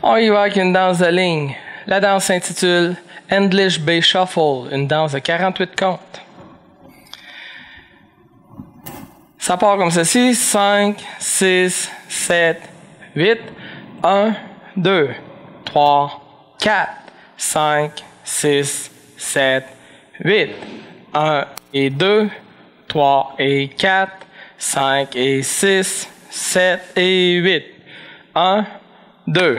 On y va avec une danse de ligne. La danse s'intitule Endlish Bay Shuffle, une danse de 48 comptes. Ça part comme ceci 5, 6, 7, 8, 1, 2, 3, 4, 5, 6, 7, 8, 1 et 2, 3 et 4, 5 et 6, 7 et 8, 1, 2,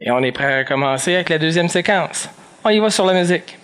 Et on est prêt à commencer avec la deuxième séquence. On y va sur la musique.